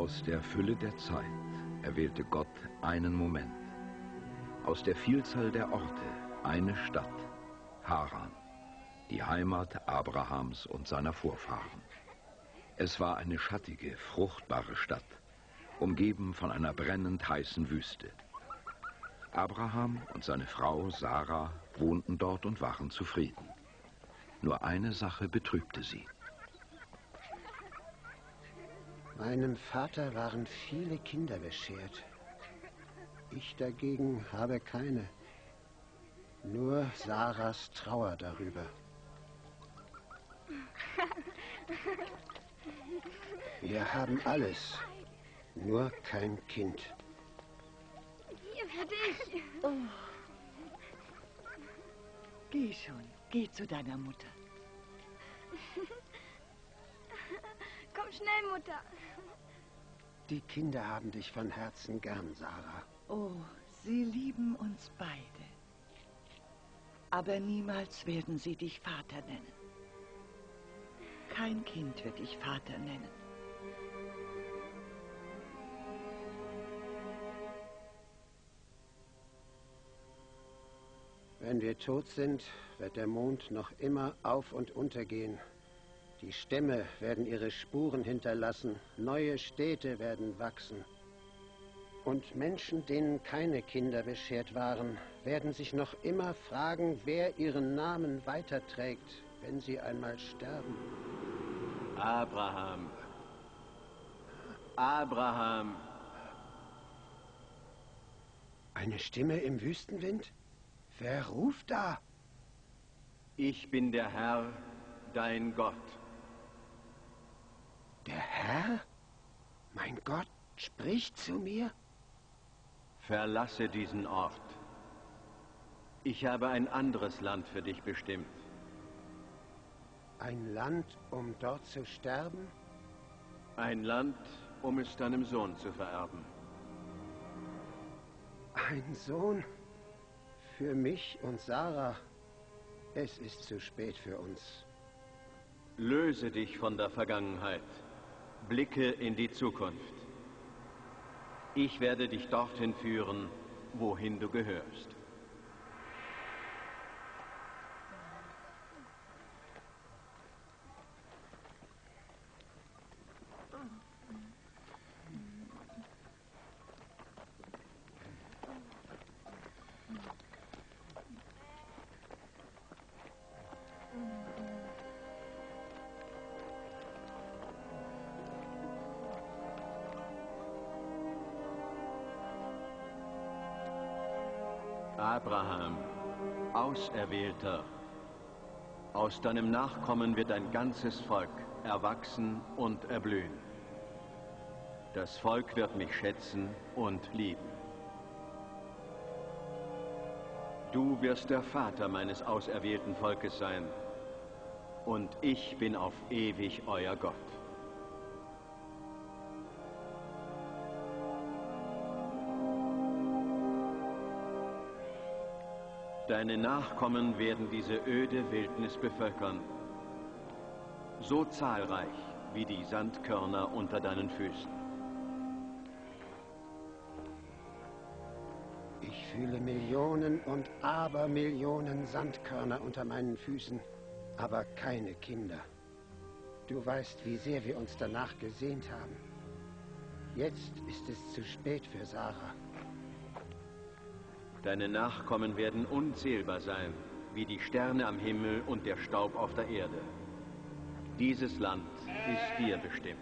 Aus der Fülle der Zeit erwählte Gott einen Moment. Aus der Vielzahl der Orte eine Stadt, Haran, die Heimat Abrahams und seiner Vorfahren. Es war eine schattige, fruchtbare Stadt, umgeben von einer brennend heißen Wüste. Abraham und seine Frau Sarah wohnten dort und waren zufrieden. Nur eine Sache betrübte sie. Meinem Vater waren viele Kinder beschert. Ich dagegen habe keine. Nur Sarahs Trauer darüber. Wir haben alles, nur kein Kind. Hier werde ich. Oh. Geh schon, geh zu deiner Mutter. Komm schnell, Mutter. Die Kinder haben dich von Herzen gern, Sarah. Oh, sie lieben uns beide. Aber niemals werden sie dich Vater nennen. Kein Kind wird dich Vater nennen. Wenn wir tot sind, wird der Mond noch immer auf und untergehen. Die Stämme werden ihre Spuren hinterlassen, neue Städte werden wachsen. Und Menschen, denen keine Kinder beschert waren, werden sich noch immer fragen, wer ihren Namen weiterträgt, wenn sie einmal sterben. Abraham. Abraham. Eine Stimme im Wüstenwind? Wer ruft da? Ich bin der Herr, dein Gott. Der Herr? Mein Gott spricht zu mir? Verlasse diesen Ort. Ich habe ein anderes Land für dich bestimmt. Ein Land, um dort zu sterben? Ein Land, um es deinem Sohn zu vererben. Ein Sohn? Für mich und Sarah. Es ist zu spät für uns. Löse dich von der Vergangenheit. Blicke in die Zukunft. Ich werde dich dorthin führen, wohin du gehörst. Abraham, Auserwählter, aus deinem Nachkommen wird ein ganzes Volk erwachsen und erblühen. Das Volk wird mich schätzen und lieben. Du wirst der Vater meines auserwählten Volkes sein, und ich bin auf ewig euer Gott. Deine Nachkommen werden diese öde Wildnis bevölkern, so zahlreich wie die Sandkörner unter deinen Füßen. Ich fühle Millionen und Abermillionen Sandkörner unter meinen Füßen, aber keine Kinder. Du weißt, wie sehr wir uns danach gesehnt haben. Jetzt ist es zu spät für Sarah. Deine Nachkommen werden unzählbar sein, wie die Sterne am Himmel und der Staub auf der Erde. Dieses Land ist dir bestimmt.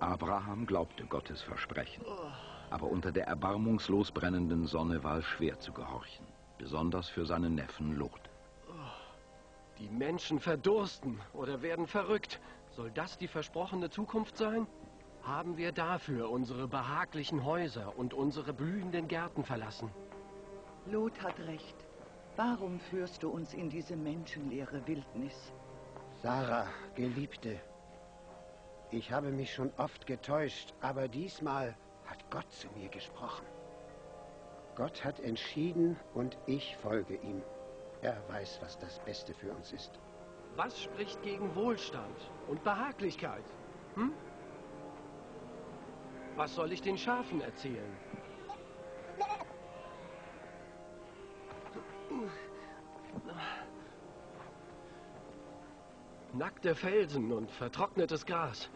Abraham glaubte Gottes Versprechen. Aber unter der erbarmungslos brennenden Sonne war es schwer zu gehorchen, besonders für seinen Neffen Lot. Die Menschen verdursten oder werden verrückt. Soll das die versprochene Zukunft sein? Haben wir dafür unsere behaglichen Häuser und unsere blühenden Gärten verlassen? Lot hat recht. Warum führst du uns in diese menschenleere Wildnis? Sarah, Geliebte, ich habe mich schon oft getäuscht, aber diesmal hat Gott zu mir gesprochen. Gott hat entschieden und ich folge ihm. Er weiß, was das Beste für uns ist. Was spricht gegen Wohlstand und Behaglichkeit? Hm? Was soll ich den Schafen erzählen? Nackte Felsen und vertrocknetes Gras.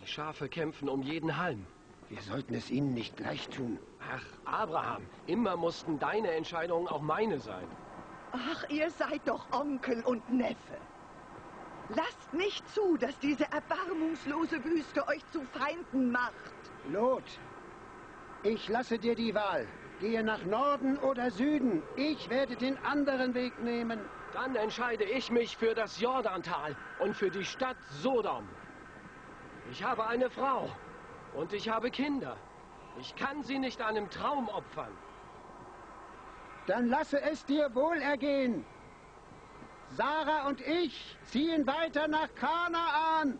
Die Schafe kämpfen um jeden Halm. Wir sollten es ihnen nicht gleich tun. Ach, Abraham, immer mussten deine Entscheidungen auch meine sein. Ach, ihr seid doch Onkel und Neffe. Lasst nicht zu, dass diese erbarmungslose Wüste euch zu Feinden macht. Lot, ich lasse dir die Wahl. Gehe nach Norden oder Süden. Ich werde den anderen Weg nehmen. Dann entscheide ich mich für das Jordantal und für die Stadt Sodom. Ich habe eine Frau und ich habe Kinder. Ich kann sie nicht einem Traum opfern. Dann lasse es dir wohlergehen. Sarah und ich ziehen weiter nach Kanaan.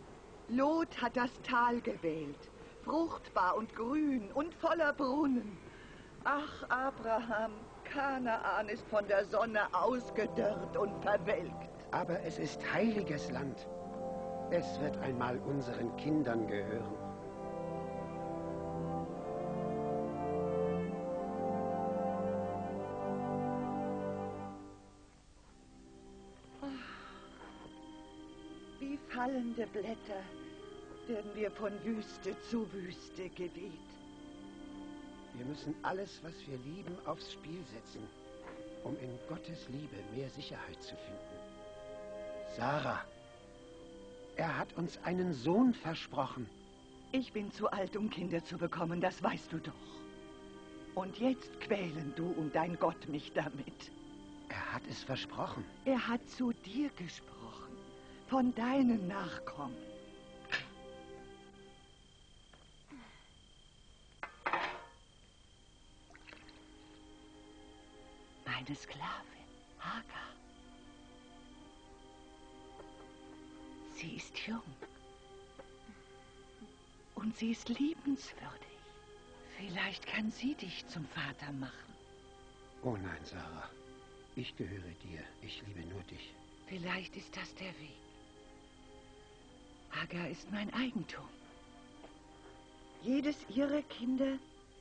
Lot hat das Tal gewählt. Fruchtbar und grün und voller Brunnen. Ach, Abraham, Kanaan ist von der Sonne ausgedörrt und verwelkt. Aber es ist heiliges Land. Es wird einmal unseren Kindern gehören. Fallende Blätter werden wir von Wüste zu Wüste geweht. Wir müssen alles, was wir lieben, aufs Spiel setzen, um in Gottes Liebe mehr Sicherheit zu finden. Sarah, er hat uns einen Sohn versprochen. Ich bin zu alt, um Kinder zu bekommen, das weißt du doch. Und jetzt quälen du und dein Gott mich damit. Er hat es versprochen. Er hat zu dir gesprochen, von deinen Nachkommen. Meine Sklavin, Hagar. Sie ist jung. Und sie ist liebenswürdig. Vielleicht kann sie dich zum Vater machen. Oh nein, Sarah. Ich gehöre dir. Ich liebe nur dich. Vielleicht ist das der Weg. Hagar ist mein Eigentum. Jedes ihrer Kinder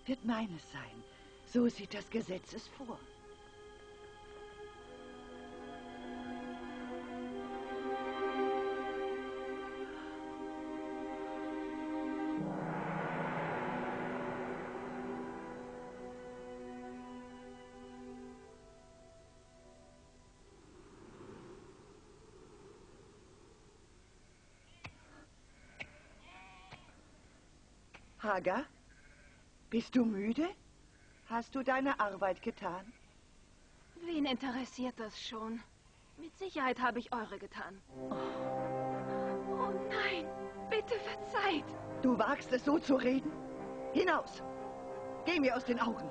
wird meines sein. So sieht das Gesetz es vor. Hagar, bist du müde? Hast du deine Arbeit getan? Wen interessiert das schon? Mit Sicherheit habe ich eure getan. Oh nein, bitte verzeiht. Du wagst es so zu reden? Hinaus! Geh mir aus den Augen!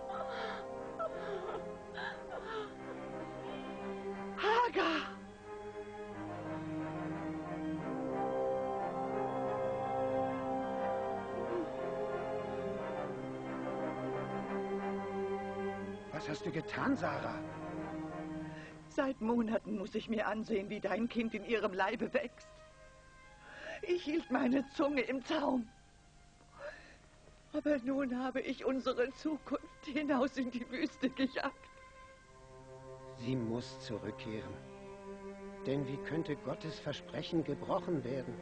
Was hast du getan, Sarah? Seit Monaten muss ich mir ansehen, wie dein Kind in ihrem Leibe wächst. Ich hielt meine Zunge im Zaum. Aber nun habe ich unsere Zukunft hinaus in die Wüste gejagt. Sie muss zurückkehren. Denn wie könnte Gottes Versprechen gebrochen werden?